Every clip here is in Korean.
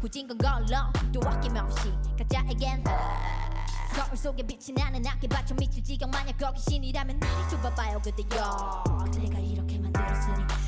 후진 건 걸러 또 아낌없이 각자에겐. 거울 속에 빛이 나는 악기 받쳐 미칠 지경 만약 거기 신이라면 나를 좁아봐요 그대여. 그대가 이렇게 만들었으니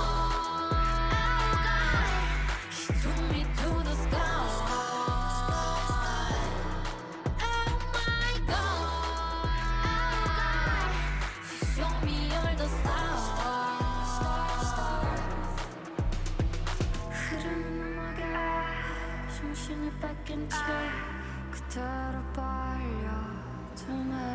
정신을 뺏긴 채 그대로 빨려드네